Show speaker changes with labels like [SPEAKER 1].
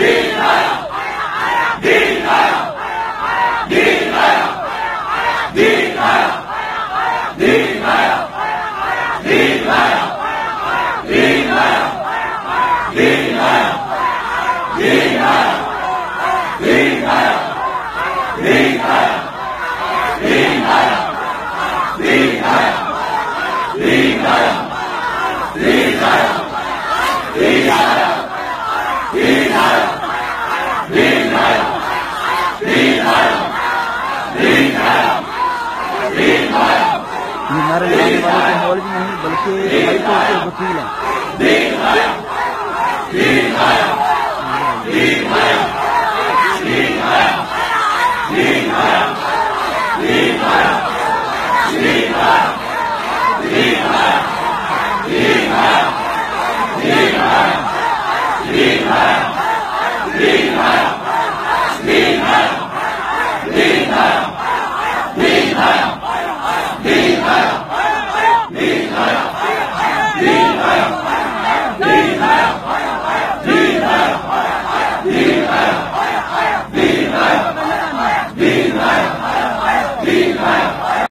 [SPEAKER 1] Liga! Liga! Liga! ये हमारे लगाने वाले के हॉल भी नहीं बल्कि हाईकोर्ट के वकील